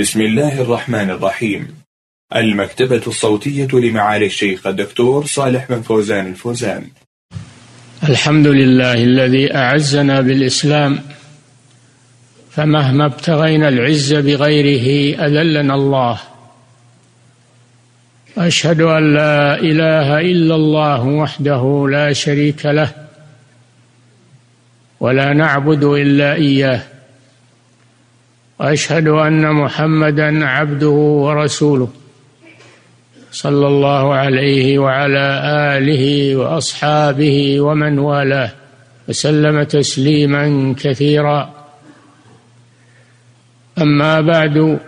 بسم الله الرحمن الرحيم. المكتبة الصوتية لمعالي الشيخ الدكتور صالح بن فوزان الفوزان. الحمد لله الذي أعزنا بالإسلام فمهما ابتغينا العز بغيره أذلنا الله. أشهد أن لا إله إلا الله وحده لا شريك له ولا نعبد إلا إياه. وأشهد أن محمدا عبده ورسوله صلى الله عليه وعلى آله وأصحابه ومن والاه وسلم تسليما كثيرا. أما بعد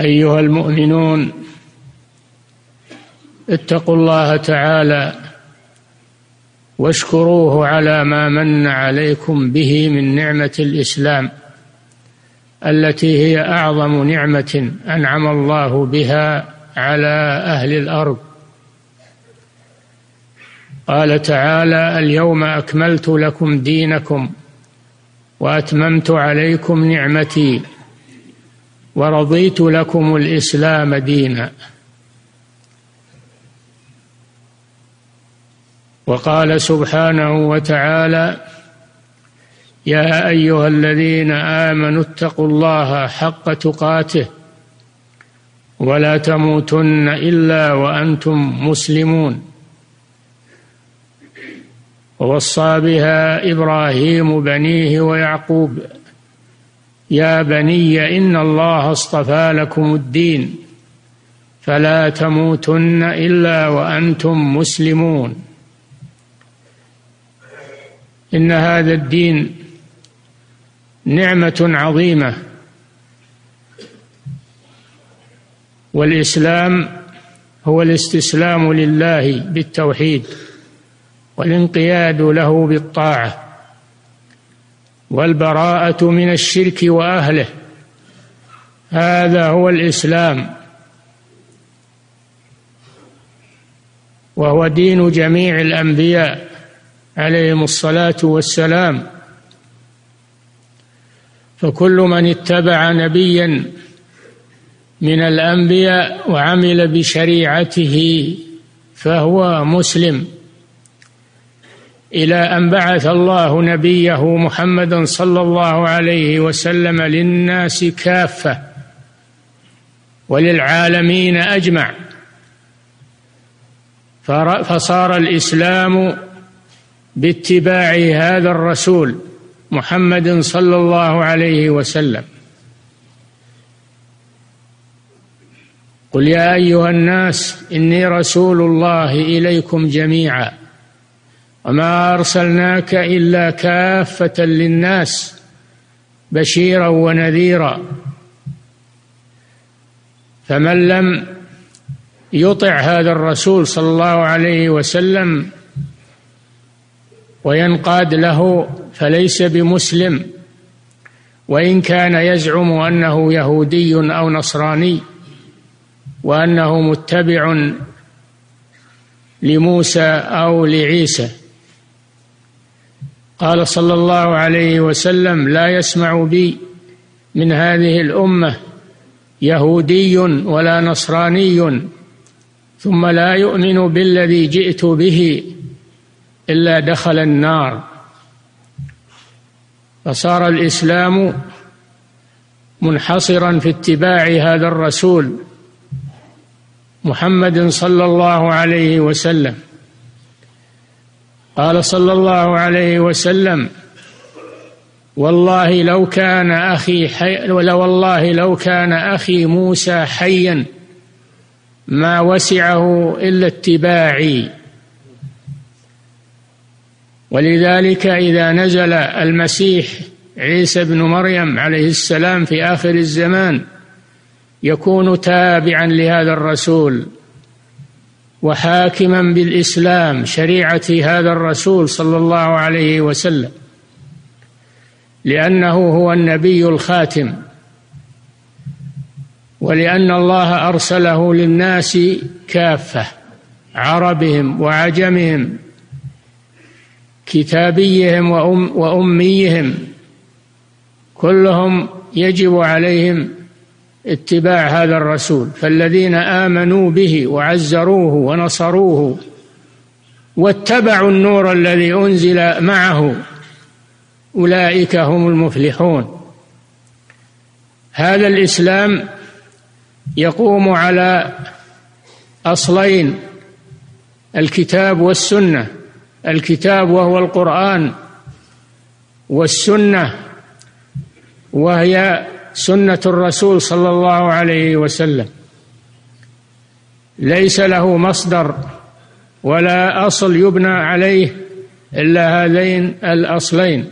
أيها المؤمنون اتقوا الله تعالى واشكروه على ما من عليكم به من نعمة الإسلام. التي هي أعظم نعمة أنعم الله بها على أهل الأرض. قال تعالى اليوم أكملت لكم دينكم وأتممت عليكم نعمتي ورضيت لكم الإسلام دينا. وقال سبحانه وتعالى يا أيها الذين آمنوا اتقوا الله حق تقاته ولا تموتن إلا وأنتم مسلمون. ووصى بها إبراهيم بنيه ويعقوب يا بني إن الله اصطفى لكم الدين فلا تموتن إلا وأنتم مسلمون. إن هذا الدين نعمة عظيمة. والإسلام هو الاستسلام لله بالتوحيد والانقياد له بالطاعة والبراءة من الشرك وأهله. هذا هو الإسلام. وهو دين جميع الأنبياء عليهم الصلاة والسلام. فكل من اتبع نبيا من الأنبياء وعمل بشريعته فهو مسلم. إلى أن بعث الله نبيه محمدا صلى الله عليه وسلم للناس كافة وللعالمين أجمع. فصار الإسلام باتباع هذا الرسول. محمد صلى الله عليه وسلم. قل يا أيها الناس إني رسول الله إليكم جميعا وما أرسلناك إلا كافة للناس بشيرا ونذيرا. فمن لم يطع هذا الرسول صلى الله عليه وسلم وينقاد له فليس بمسلم. وإن كان يزعم أنه يهودي أو نصراني وأنه متبع لموسى أو لعيسى. قال صلى الله عليه وسلم لا يسمع بي من هذه الأمة يهودي ولا نصراني ثم لا يؤمن بالذي جئت به إلا دخل النار. فصار الإسلام منحصرا في اتباع هذا الرسول محمد صلى الله عليه وسلم. قال صلى الله عليه وسلم والله لو كان أخي حي والله لو كان أخي موسى حيا ما وسعه إلا اتباعي. ولذلك إذا نزل المسيح عيسى بن مريم عليه السلام في آخر الزمان يكون تابعا لهذا الرسول وحاكما بالإسلام شريعة هذا الرسول صلى الله عليه وسلم لأنه هو النبي الخاتم ولأن الله أرسله للناس كافة عربهم وعجمهم كتابيهم وأم وأميهم. كلهم يجب عليهم اتباع هذا الرسول. فالذين آمنوا به وعزروه ونصروه واتبعوا النور الذي أنزل معه أولئك هم المفلحون. هذا الإسلام يقوم على أصلين الكتاب والسنة. الكتاب وهو القرآن والسنة وهي سنة الرسول صلى الله عليه وسلم. ليس له مصدر ولا أصل يبنى عليه إلا هذين الأصلين.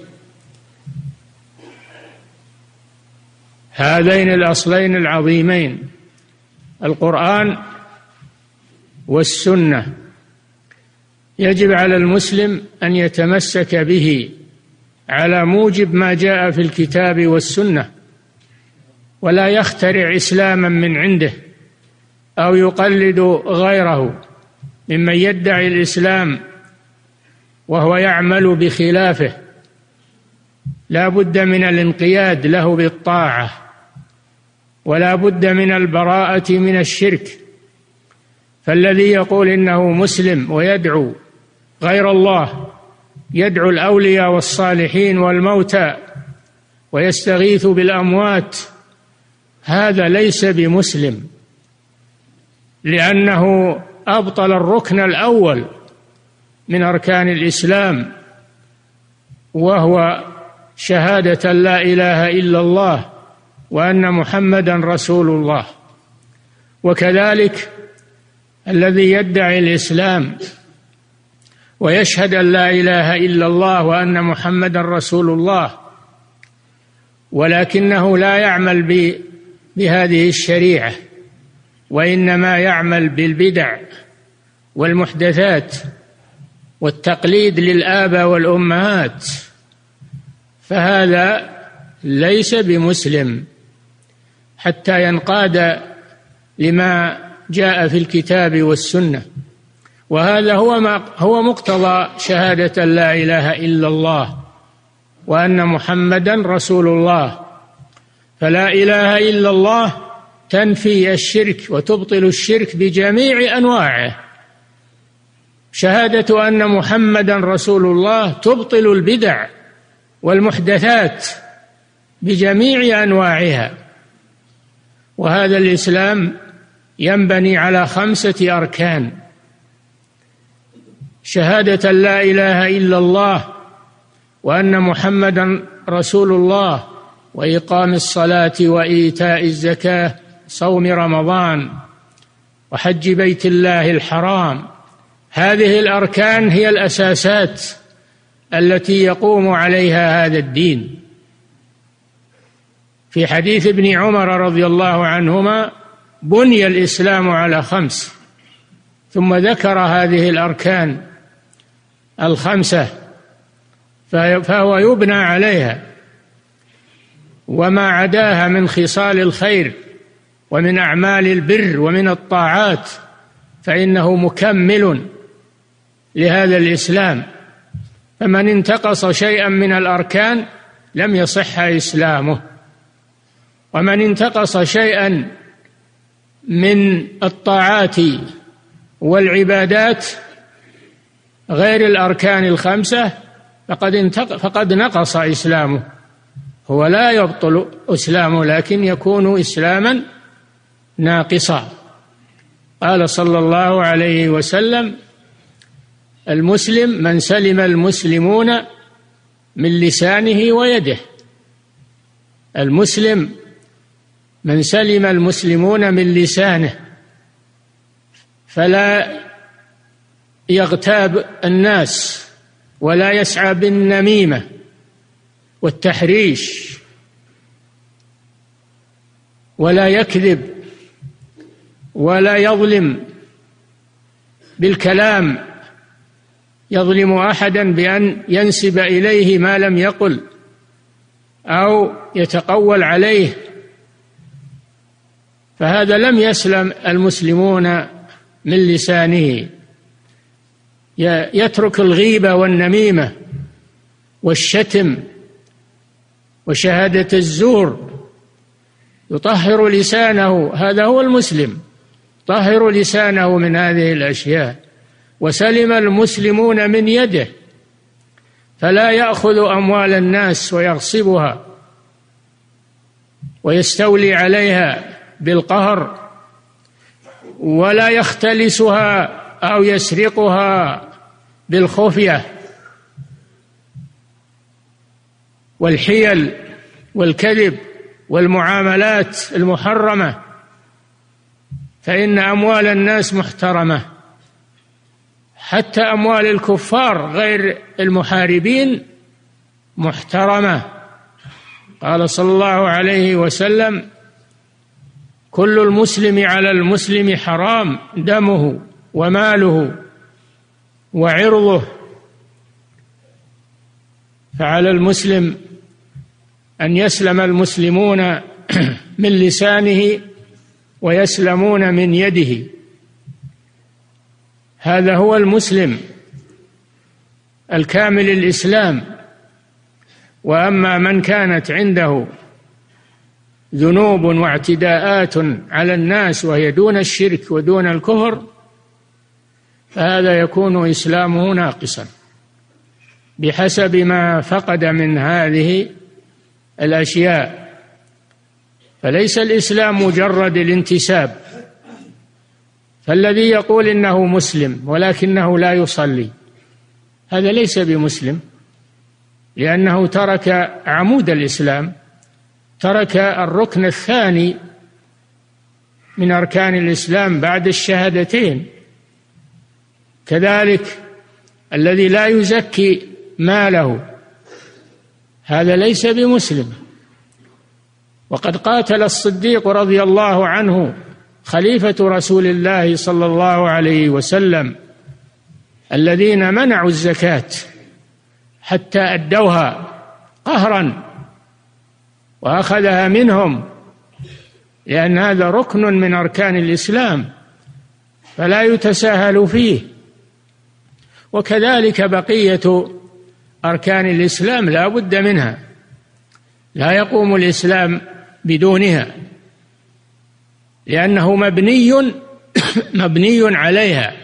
هذين الأصلين العظيمين القرآن والسنة. يجب على المسلم أن يتمسك به على موجب ما جاء في الكتاب والسنة ولا يخترع إسلاما من عنده أو يقلد غيره ممن يدعي الإسلام وهو يعمل بخلافه. لا بد من الانقياد له بالطاعة ولا بد من البراءة من الشرك. فالذي يقول إنه مسلم ويدعو غير الله يدعو الأولياء والصالحين والموتى ويستغيث بالأموات. هذا ليس بمسلم لأنه أبطل الركن الأول من أركان الإسلام وهو شهادة لا إله إلا الله وأن محمدا رسول الله. وكذلك الذي يدعي الإسلام ويشهد أن لا إله إلا الله وأن محمدا رسول الله. ولكنه لا يعمل بهذه الشريعة وإنما يعمل بالبدع والمحدثات والتقليد للآباء والأمهات. فهذا ليس بمسلم حتى ينقاد لما جاء في الكتاب والسنة. وهذا هو ما هو مقتضى شهادة لا إله إلا الله وأن محمدا رسول الله. فلا إله إلا الله تنفي الشرك وتبطل الشرك بجميع أنواعه. شهادة أن محمدا رسول الله تبطل البدع والمحدثات بجميع أنواعها. وهذا الإسلام ينبني على خمسة أركان. شهادة لا إله إلا الله وأن محمدا رسول الله وإقام الصلاة وإيتاء الزكاة صوم رمضان وحج بيت الله الحرام. هذه الأركان هي الأساسات التي يقوم عليها هذا الدين. في حديث ابن عمر رضي الله عنهما بني الإسلام على خمس ثم ذكر هذه الأركان الخمسة فهو يبنى عليها. وما عداها من خصال الخير ومن أعمال البر ومن الطاعات فإنه مكمل لهذا الإسلام. فمن انتقص شيئا من الأركان لم يصح إسلامه. ومن انتقص شيئا من الطاعات والعبادات غير الأركان الخمسة فقد انتق فقد نقص إسلامه. هو لا يبطل إسلامه لكن يكون إسلاما ناقصا. قال صلى الله عليه وسلم المسلم من سلم المسلمون من لسانه ويده. المسلم من سلم المسلمون من لسانه. فلا يغتاب الناس ولا يسعى بالنميمة والتحريش ولا يكذب ولا يظلم بالكلام يظلم أحدا بأن ينسب إليه ما لم يقل أو يتقول عليه فهذا لم يسلم المسلمون من لسانه يترك الغيبه والنميمة والشتم وشهادة الزور. يطهر لسانه هذا هو المسلم. طهر لسانه من هذه الأشياء. وسلم المسلمون من يده. فلا يأخذ أموال الناس ويغصبها ويستولي عليها بالقهر ولا يختلسها أو يسرقها. بالخفية والحيل والكذب والمعاملات المحرمة فإن أموال الناس محترمة. حتى أموال الكفار غير المحاربين محترمة. قال صلى الله عليه وسلم كل المسلم على المسلم حرام دمه وماله. وعرضه فعلى المسلم أن يسلم المسلمون من لسانه ويسلمون من يده. هذا هو المسلم الكامل الإسلام. وأما من كانت عنده ذنوب واعتداءات على الناس وهي دون الشرك ودون الكفر فهذا يكون إسلامه ناقصا بحسب ما فقد من هذه الأشياء. فليس الإسلام مجرد الانتساب. فالذي يقول إنه مسلم ولكنه لا يصلي هذا ليس بمسلم لأنه ترك عمود الإسلام ترك الركن الثاني من أركان الإسلام بعد الشهادتين. كذلك الذي لا يزكي ماله. هذا ليس بمسلم. وقد قاتل الصديق رضي الله عنه خليفة رسول الله صلى الله عليه وسلم الذين منعوا الزكاة حتى أدوها قهرا وأخذها منهم لأن هذا ركن من أركان الإسلام فلا يتساهل فيه. وكذلك بقية أركان الإسلام لا بد منها. لا يقوم الإسلام بدونها لأنه مبني مبني عليها.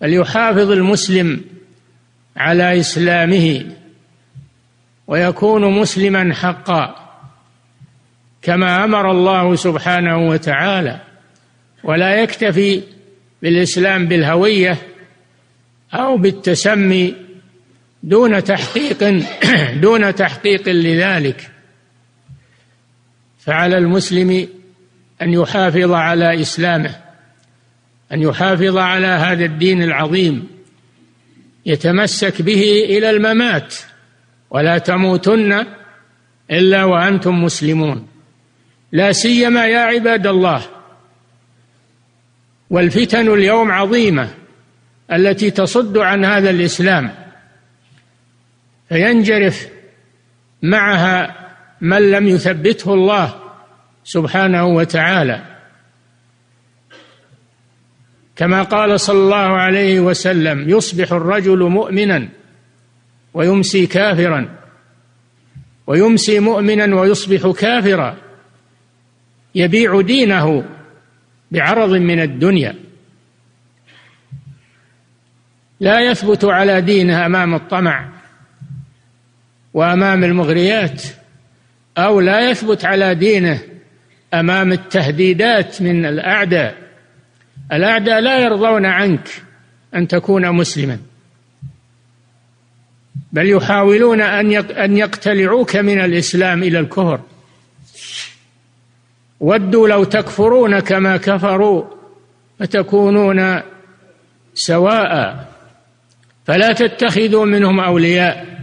فليحافظ المسلم على إسلامه ويكون مسلما حقا كما أمر الله سبحانه وتعالى. ولا يكتفي بالإسلام بالهوية أو بالتسمي دون تحقيق دون تحقيق لذلك. فعلى المسلم أن يحافظ على إسلامه أن يحافظ على هذا الدين العظيم يتمسك به إلى الممات ولا تموتن إلا وأنتم مسلمون. لا سيما يا عباد الله والفتن اليوم عظيمة. التي تصد عن هذا الإسلام فينجرف معها من لم يثبته الله سبحانه وتعالى. كما قال صلى الله عليه وسلم يصبح الرجل مؤمنا ويمسي كافرا ويمسي مؤمنا ويصبح كافرا يبيع دينه بعرض من الدنيا. لا يثبت على دينه أمام الطمع وأمام المغريات أو لا يثبت على دينه أمام التهديدات من الأعداء. الأعداء لا يرضون عنك أن تكون مسلما. بل يحاولون أن يقتلعوك من الإسلام إلى الكفر. ودوا لو تكفرون كما كفروا فتكونون سواء. فلا تتخذوا منهم أولياء.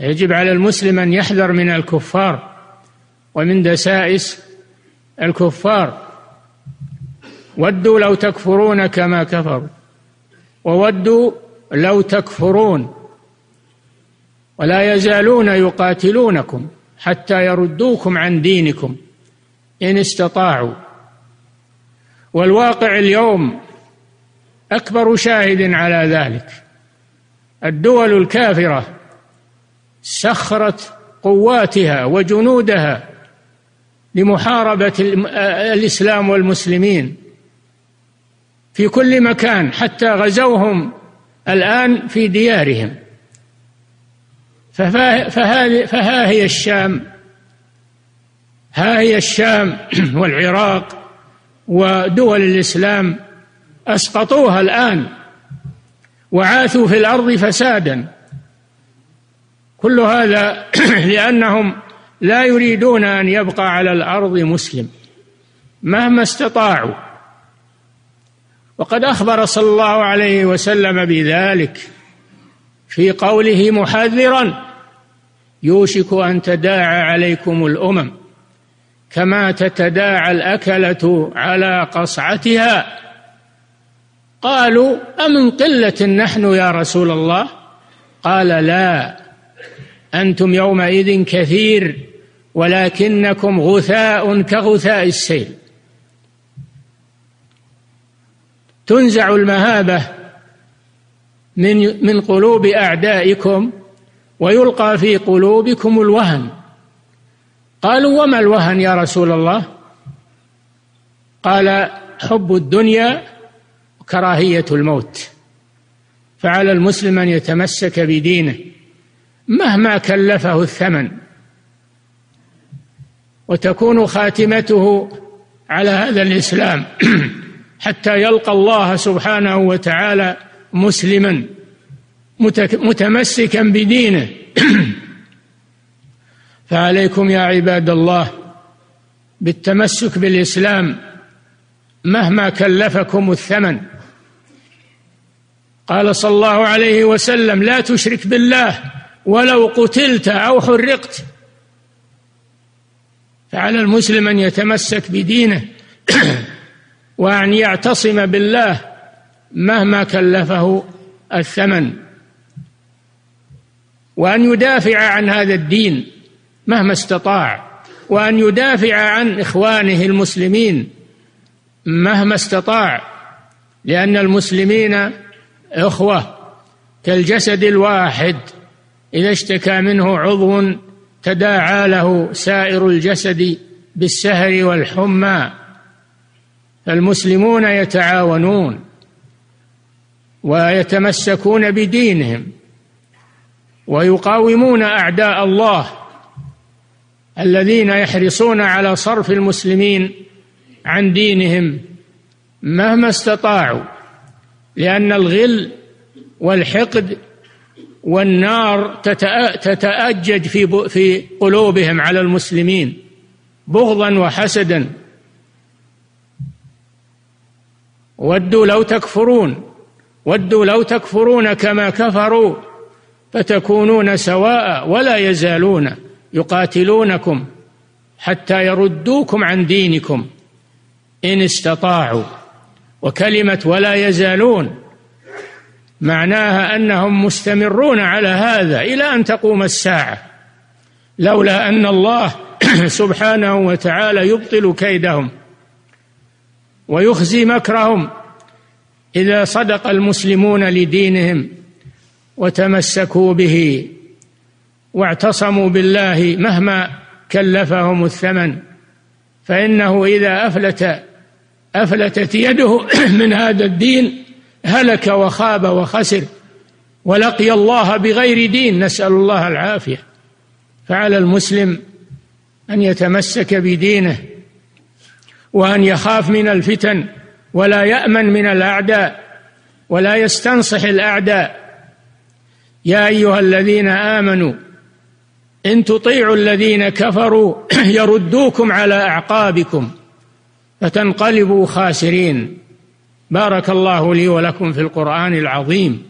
يجب على المسلم أن يحذر من الكفار ومن دسائس الكفار. ودوا لو تكفرون كما كفروا. وودوا لو تكفرون. ولا يزالون يقاتلونكم حتى يردوكم عن دينكم إن استطاعوا. والواقع اليوم أكبر شاهد على ذلك. الدول الكافرة سخرت قواتها وجنودها لمحاربة الإسلام والمسلمين في كل مكان حتى غزوهم الآن في ديارهم. فها هي الشام. ها هي الشام والعراق ودول الإسلام أسقطوها الآن وعاثوا في الأرض فسادا. كل هذا لأنهم لا يريدون أن يبقى على الأرض مسلم مهما استطاعوا. وقد أخبر صلى الله عليه وسلم بذلك في قوله محذرا يوشك أن تداعى عليكم الأمم كما تتداعى الأكلة على قصعتها. قالوا أمن قلة نحن يا رسول الله؟ قال لا أنتم يومئذ كثير ولكنكم غثاء كغثاء السيل. تنزع المهابة من من قلوب أعدائكم ويلقى في قلوبكم الوهن. قالوا وما الوهن يا رسول الله؟ قال حب الدنيا وكراهية الموت. فعلى المسلم أن يتمسك بدينه مهما كلفه الثمن. وتكون خاتمته على هذا الإسلام حتى يلقى الله سبحانه وتعالى مسلما متمسكا بدينه. فعليكم يا عباد الله بالتمسك بالإسلام مهما كلفكم الثمن. قال صلى الله عليه وسلم لا تشرك بالله ولو قتلت أو حرقت. فعلى المسلم أن يتمسك بدينه وأن يعتصم بالله مهما كلفه الثمن. وأن يدافع عن هذا الدين مهما استطاع. وأن يدافع عن إخوانه المسلمين مهما استطاع. لأن المسلمين إخوة كالجسد الواحد إذا اشتكى منه عضو تداعى له سائر الجسد بالسهر والحمى. فالمسلمون يتعاونون ويتمسكون بدينهم ويقاومون أعداء الله الذين يحرصون على صرف المسلمين عن دينهم مهما استطاعوا. لأن الغل والحقد والنار تتأجج في في قلوبهم على المسلمين بغضا وحسدا. ودوا لو تكفرون ودوا لو تكفرون كما كفروا فتكونون سواء ولا يزالون يقاتلونكم حتى يردوكم عن دينكم إن استطاعوا. وكلمة ولا يزالون معناها أنهم مستمرون على هذا إلى أن تقوم الساعة. لولا أن الله سبحانه وتعالى يبطل كيدهم ويخزي مكرهم إذا صدق المسلمون لدينهم وتمسكوا به واعتصموا بالله مهما كلفهم الثمن فإنه إذا أفلت أفلتت يده من هذا الدين هلك وخاب وخسر ولقي الله بغير دين نسأل الله العافية. فعلى المسلم أن يتمسك بدينه وأن يخاف من الفتن ولا يأمن من الأعداء ولا يستنصح الأعداء. يا أيها الذين آمنوا إن تطيعوا الذين كفروا يردوكم على أعقابكم. فتنقلبوا خاسرين. بارك الله لي ولكم في القرآن العظيم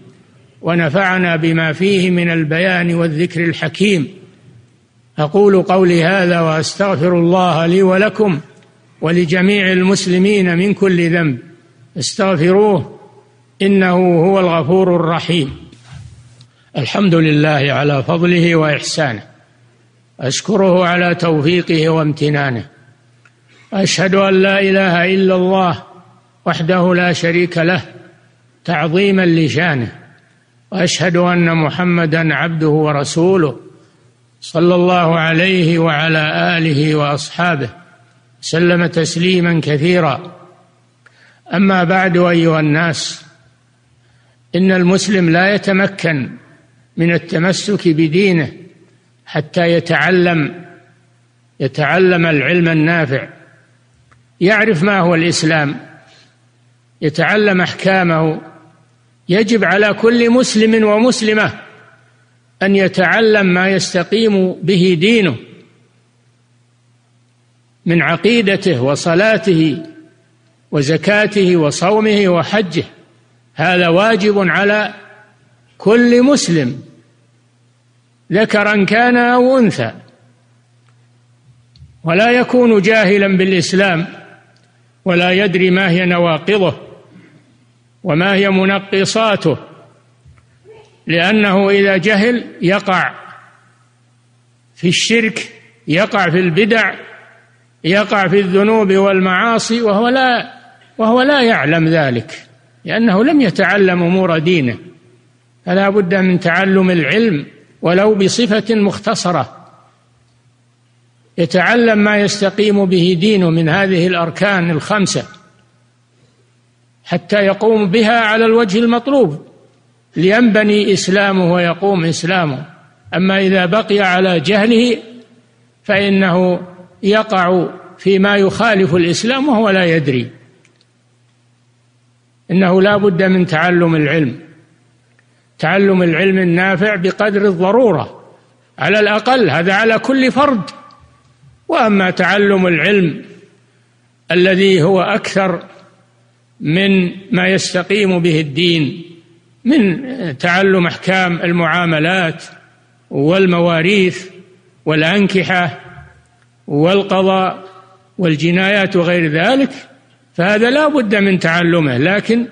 ونفعنا بما فيه من البيان والذكر الحكيم. أقول قولي هذا وأستغفر الله لي ولكم ولجميع المسلمين من كل ذنب. استغفروه إنه هو الغفور الرحيم. الحمد لله على فضله وإحسانه. أشكره على توفيقه وامتنانه. أشهد أن لا إله إلا الله وحده لا شريك له تعظيما لشانه وأشهد أن محمدا عبده ورسوله صلى الله عليه وعلى آله وأصحابه سلم تسليما كثيرا. أما بعد أيها الناس إن المسلم لا يتمكن من التمسك بدينه حتى يتعلم يتعلم العلم النافع. يعرف ما هو الإسلام يتعلم أحكامه يجب على كل مسلم ومسلمة أن يتعلم ما يستقيم به دينه من عقيدته وصلاته وزكاته وصومه وحجه. هذا واجب على كل مسلم ذكرا كان أو أنثى. ولا يكون جاهلا بالإسلام. ولا يدري ما هي نواقضه وما هي منقصاته لأنه إذا جهل يقع في الشرك يقع في البدع يقع في الذنوب والمعاصي وهو لا وهو لا يعلم ذلك لأنه لم يتعلم أمور دينه. فلا بد من تعلم العلم ولو بصفة مختصرة. يتعلم ما يستقيم به دينه من هذه الأركان الخمسة حتى يقوم بها على الوجه المطلوب لينبني إسلامه ويقوم إسلامه. أما إذا بقي على جهله فإنه يقع فيما يخالف الإسلام وهو لا يدري. إنه لا بد من تعلم العلم. تعلم العلم النافع بقدر الضرورة على الأقل هذا على كل فرد. وأما تعلم العلم الذي هو أكثر من ما يستقيم به الدين من تعلم أحكام المعاملات والمواريث والأنكحة والقضاء والجنايات وغير ذلك فهذا لا بد من تعلمه لكن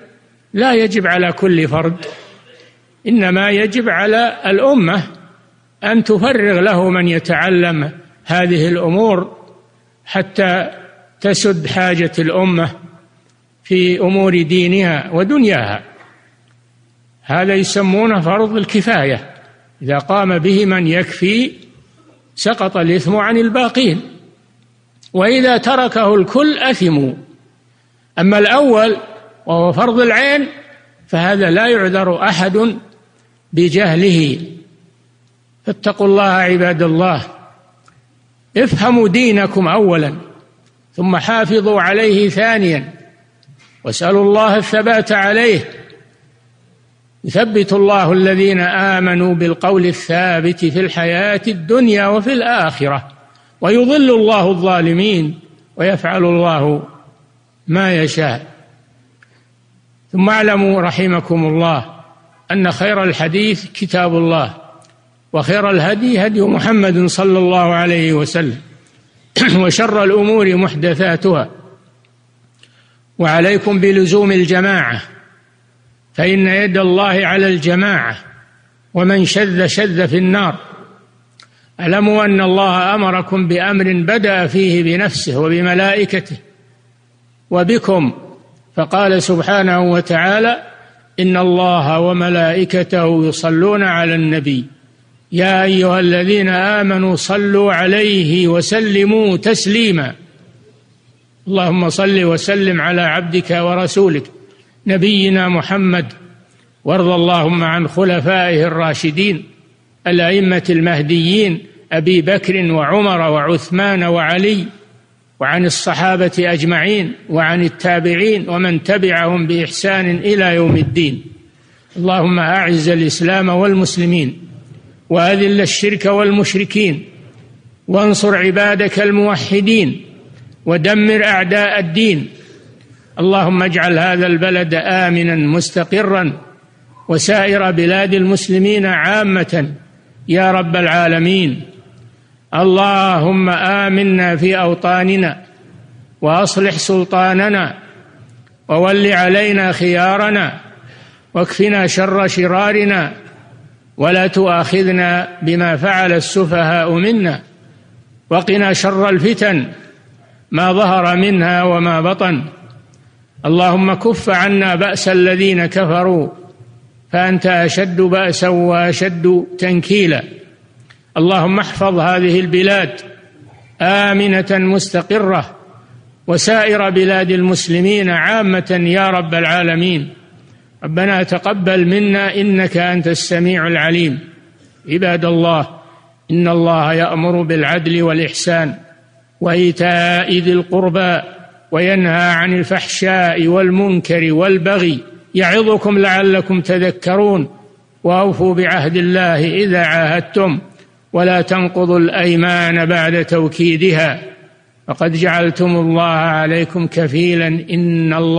لا يجب على كل فرد إنما يجب على الأمة أن تفرغ له من يتعلم هذه الأمور حتى تسد حاجة الأمة في أمور دينها ودنياها. هذا يسمونه فرض الكفاية. إذا قام به من يكفي سقط الإثم عن الباقين. وإذا تركه الكل أثموا. أما الأول وهو فرض العين فهذا لا يعذر أحد بجهله. فاتقوا الله عباد الله. افهموا دينكم أولا ثم حافظوا عليه ثانيا واسألوا الله الثبات عليه. يثبت الله الذين آمنوا بالقول الثابت في الحياة الدنيا وفي الآخرة ويضل الله الظالمين ويفعل الله ما يشاء. ثم اعلموا رحمكم الله أن خير الحديث كتاب الله. وخير الهدي هدي محمد صلى الله عليه وسلم وشر الأمور محدثاتها. وعليكم بلزوم الجماعة فإن يد الله على الجماعة ومن شذ شذ في النار. اعلموا أن الله أمركم بأمر بدأ فيه بنفسه وبملائكته وبكم. فقال سبحانه وتعالى إن الله وملائكته يصلون على النبي. يا أيها الذين آمنوا صلوا عليه وسلموا تسليما. اللهم صل وسلم على عبدك ورسولك نبينا محمد وارض اللهم عن خلفائه الراشدين الأئمة المهديين أبي بكر وعمر وعثمان وعلي وعن الصحابة أجمعين وعن التابعين ومن تبعهم بإحسان إلى يوم الدين. اللهم أعز الإسلام والمسلمين. وأذل الشرك والمشركين. وانصر عبادك الموحدين ودمر أعداء الدين. اللهم اجعل هذا البلد امنا مستقرا وسائر بلاد المسلمين عامة يا رب العالمين. اللهم آمنا في أوطاننا وأصلح سلطاننا وول علينا خيارنا واكفنا شر شرارنا ولا تؤاخذنا بما فعل السفهاء منا وقنا شر الفتن ما ظهر منها وما بطن. اللهم كف عنا بأس الذين كفروا فأنت أشد بأسا وأشد تنكيلا. اللهم احفظ هذه البلاد آمنة مستقرة وسائر بلاد المسلمين عامة يا رب العالمين. ربنا تقبل منا إنك أنت السميع العليم. عباد الله إن الله يأمر بالعدل والإحسان وإيتاء ذي القربى وينهى عن الفحشاء والمنكر والبغي يعظكم لعلكم تذكرون. وأوفوا بعهد الله إذا عاهدتم ولا تنقضوا الأيمان بعد توكيدها. فقد جعلتم الله عليكم كفيلا إن الله